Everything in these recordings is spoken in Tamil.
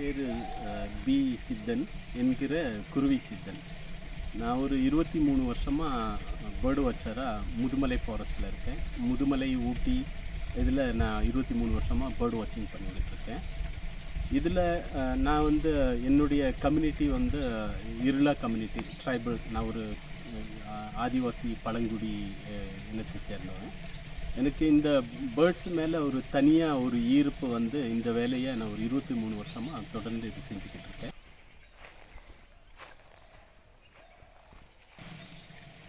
பேர் பி சித்தன் என்கிற குருவி சித்தன். நான் ஒரு இருபத்தி மூணு வருஷமாக பேர்டு வாட்சராக முதுமலை ஃபாரஸ்ட்டில் இருக்கேன். முதுமலை ஊட்டி இதில் நான் இருபத்தி மூணு வருஷமாக பேர்டு வாட்சிங் பண்ணிக்கிட்டு இருக்கேன். இதில் நான் வந்து என்னுடைய கம்யூனிட்டி வந்து இருளா கம்யூனிட்டி ட்ரைபல் நான் ஒரு ஆதிவாசி பழங்குடி இனத்தை சேர்ந்தவன். எனக்கு இந்த பேர்ட்ஸ் மேலே ஒரு தனியாக ஒரு ஈர்ப்பு வந்து இந்த வேலையை நான் ஒரு இருபத்தி மூணு வருஷமாக தொடர்ந்து இது செஞ்சுக்கிட்டு இருக்கேன்.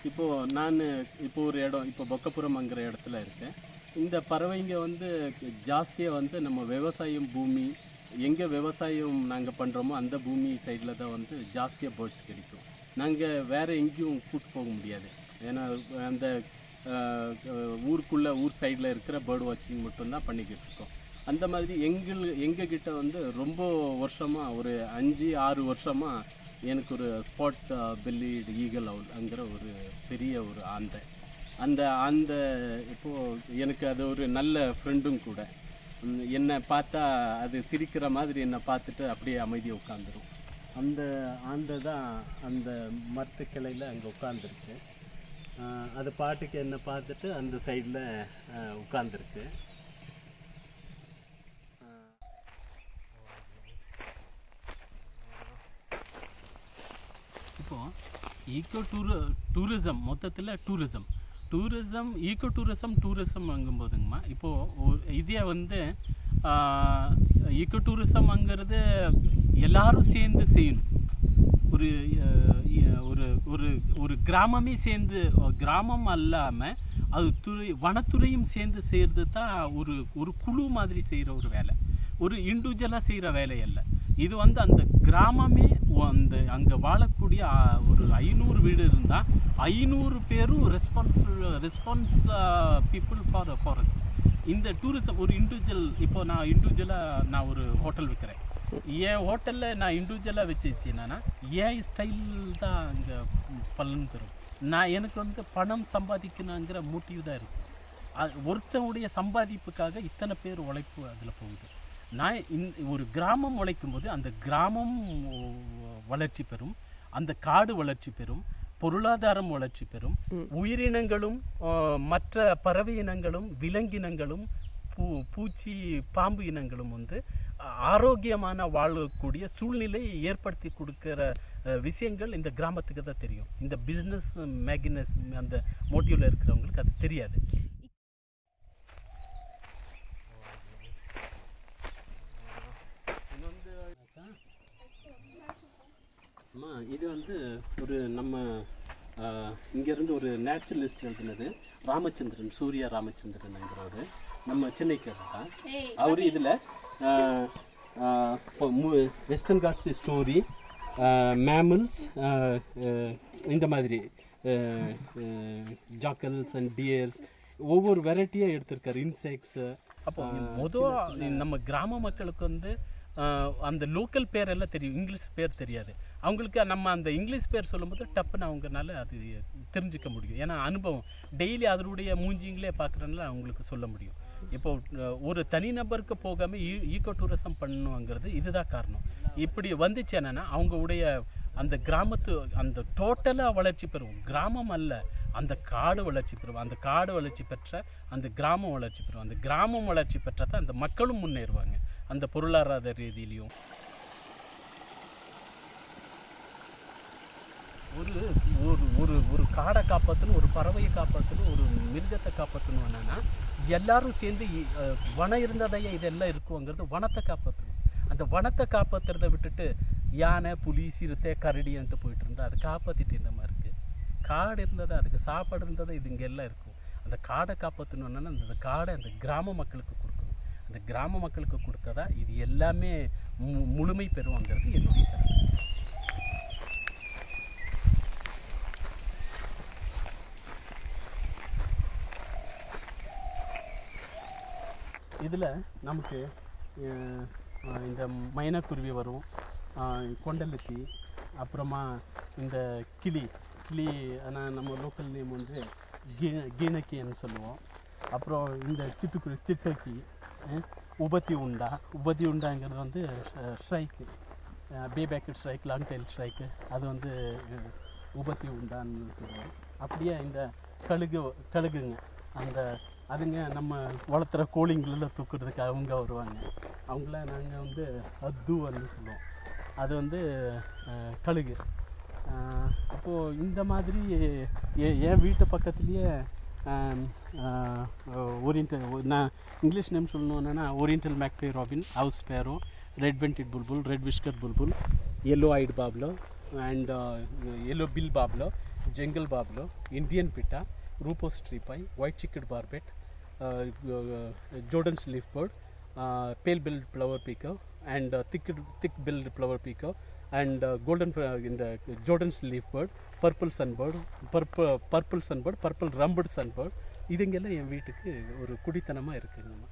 இப்போது நான் இப்போ ஒரு இடம் இப்போ பொக்கப்புறம்ங்கிற இடத்துல இருக்கேன். இந்த பறவைங்க வந்து ஜாஸ்தியாக வந்து நம்ம விவசாயம் பூமி எங்கே விவசாயம் நாங்கள் பண்ணுறோமோ அந்த பூமி சைடில் தான் வந்து ஜாஸ்தியாக பேர்ட்ஸ் கிடைக்கும். நாங்கள் வேறு எங்கேயும் கூட்டு போக முடியாது. ஏன்னா அந்த ஊருக்குள்ளே ஊர் சைடில் இருக்கிற பேர்டு வாட்சிங் மட்டும்தான் பண்ணிக்கிட்டு இருக்கோம். அந்த மாதிரி எங்கள் எங்ககிட்ட வந்து ரொம்ப வருஷமாக ஒரு அஞ்சு ஆறு வருஷமாக எனக்கு ஒரு ஸ்பாட் பெல்லிடு ஈகல் அவுல்ங்கிற ஒரு பெரிய ஒரு ஆந்தை. அந்த அந்த இப்போது எனக்கு அது ஒரு நல்ல ஃப்ரெண்டும் கூட. என்னை பார்த்தா அது சிரிக்கிற மாதிரி என்னை பார்த்துட்டு அப்படியே அமைதியாக உட்காந்துரும் அந்த ஆந்தை தான் அந்த மரத்து கிளையில் அங்கே உட்காந்துருக்கு அது பாட்டுக்கு என்னை பார்த்துட்டு அந்த சைடில் உட்காந்துருக்கு இப்போ ஈக்கோ டூரு டூரிசம் மொத்தத்தில் tourism tourism eco tourism tourism அங்கும்போதுங்கம்மா. இப்போது இதே வந்து ஈக்கோ டூரிசம்ங்கிறது எல்லாரும் சேர்ந்து செய்யணும். ஒரு ஒரு ஒரு ஒரு கிராமமே சேர்ந்து கிராமம் அல்லாமல் அது துறை வனத்துறையும் சேர்ந்து செய்கிறது தான் ஒரு ஒரு குழு மாதிரி செய்கிற ஒரு வேலை. ஒரு இண்டிவிஜுவலாக செய்கிற வேலை அல்ல. இது வந்து அந்த கிராமமே அந்த அங்கே வாழக்கூடிய ஒரு ஐநூறு வீடு இருந்தால் ஐநூறு பேரும் responsible response people for forest இந்த டூரிசம் ஒரு இண்டிவிஜுவல் இப்போ நான் இண்டிவிஜுவலாக நான் ஒரு ஹோட்டல் வைக்கிறேன். என் ஹோட்டலில் நான் இண்டிவிஜுவலாக வச்சு வச்சேன்னா என் ஸ்டைல் தான் இங்கே பலன் தரும். நான் எனக்கு வந்து பணம் சம்பாதிக்கணுங்கிற மோட்டிவ் தான் இருக்குது அது ஒருத்தனுடைய சம்பாதிப்புக்காக இத்தனை பேர் உழைப்பு அதில் போகுது. நான் இந்த ஒரு கிராமம் உழைக்கும் போது அந்த கிராமம் வளர்ச்சி பெறும். அந்த காடு வளர்ச்சி பெறும். பொருளாதாரம் வளர்ச்சி பெறும். உயிரினங்களும் மற்ற பறவை இனங்களும் விலங்கினங்களும் பூ பூச்சி பாம்பு இனங்களும் வந்து ஆரோக்கியமான வாழக்கூடிய சூழ்நிலையை ஏற்படுத்தி கொடுக்குற விஷயங்கள் இந்த கிராமத்துக்கு தான் தெரியும். இந்த பிஸ்னஸ் மேகினஸ் அந்த மோட்டிவில் இருக்கிறவங்களுக்கு அது தெரியாது. அம்மா இது வந்து ஒரு நம்ம இங்கேருந்து ஒரு நேச்சுரலிஸ்ட் எழுதினது ராமச்சந்திரன் சூர்யா ராமச்சந்திரன்ங்கிறவர் நம்ம சென்னைக்கு தான் அவர் இதில் வெஸ்டர்ன் காட்ஸ் ஸ்டோரி மேமல்ஸ் இந்த மாதிரி ஜாக்கல்ஸ் அண்ட் டியர்ஸ் ஒவ்வொரு வெரைட்டியாக எடுத்திருக்காரு. இன்செக்ட்ஸ் அப்போ மொதல் நம்ம கிராம மக்களுக்கு வந்து அந்த லோக்கல் பேரெல்லாம் தெரியும் இங்கிலீஷ் பேர் தெரியாது. அவங்களுக்கு நம்ம அந்த இங்கிலீஷ் பேர் சொல்லும்போது டப்புன்னு அவங்கனால அது தெரிஞ்சுக்க முடியும். ஏன்னா அனுபவம். டெய்லி அதனுடைய மூஞ்சிங்களே பார்க்குறதுனால அவங்களுக்கு சொல்ல முடியும். இப்போ ஒரு தனிநபருக்கு போகாமல் ஈ ஈகோ டூரிசம் பண்ணணுங்கிறது இதுதான் காரணம். இப்படி வந்துச்சு என்னென்னா அவங்களுடைய அந்த கிராமத்து அந்த டோட்டலாக வளர்ச்சி பெறும் கிராமம் அல்ல அந்த காடு வளர்ச்சி பெறும் அந்த காடு வளர்ச்சி பெற்ற அந்த கிராமம் வளர்ச்சி பெறும் அந்த கிராமம் வளர்ச்சி பெற்றால் தான் அந்த மக்களும் முன்னேறுவாங்க. அந்த பொருளாதார ரீதியிலையும். ஒரு ஒரு ஒரு ஒரு காடை காப்பாற்றணும் ஒரு பறவையை காப்பாற்றணும் ஒரு மிருகத்தை காப்பாற்றணும் என்னென்னா எல்லாரும் சேர்ந்து வனம் இருந்ததையே இதெல்லாம் இருக்குங்கிறது வனத்தை காப்பாற்றணும் அந்த வனத்தை காப்பாற்றுறத விட்டுட்டு யானை புலி சிறுத்தை கரடின்ட்டு போயிட்டு இருந்தால் அது காப்பாற்றிட்டு இந்த மாதிரி இருக்குது காடு இருந்ததை அதுக்கு சாப்பாடு இருந்தது இது இங்கே எல்லாம் இருக்கும். அந்த காடை காப்பாற்றணுன்னா அந்த காடை அந்த கிராம மக்களுக்கு இந்த கிராம மக்களுக்கு கொடுத்ததா இது எல்லாமே மு முழுமை பெறுவாங்கிறது என்னுடைய கருத்து. இதில் நமக்கு இந்த மைனக்குருவி வரும் கொண்டலுத்தி அப்புறமா இந்த கிளி கிளி ஆனால் நம்ம லோக்கல் நேம் வந்து கீ கீனக்கின்னு சொல்லுவோம். அப்புறம் இந்த சிட்டுக்குரு சிட்டக்கி உபத்தி உண்டா? உபத்தி உண்டாங்கிறது வந்து ஸ்ட்ரைக்கு. பே packet strike long tail strike. அது வந்து உபத்தி உண்டான்னு சொல்லுவோம் அப்படியே இந்த கழுகு கழுகுங்க. அந்த அதுங்க நம்ம வளர்த்துற கோழிங்களில் தூக்குறதுக்கு அவங்க வருவாங்க. அவங்கள நாங்கள் வந்து அத்துவன்னு சொல்லுவோம். அது வந்து கழுகு. அப்போது இந்த மாதிரி என் வீட்டு பக்கத்துலேயே ಓರಿಯೆಂಟಲ್ ನಾ English name ಸುಳ್ಳುನ oriental magpie robin house sparrow red vented bulbul red whiskered bulbul yellow eyed babbler and yellow billed babbler jungle babbler Indian pitta rufous treepie white cheeked barbet Jerdon's leafbird pale billed flowerpecker pale billed plover peacock and uh, thick thick billed plover peacock and uh, golden uh, in the jordan's leaf bird purple sunbird purple purple sunbird purple rumped sunbird இதுங்கெல்லாம் என் வீட்டுக்கு ஒரு குடித்தனமாக இருக்குங்கம்மா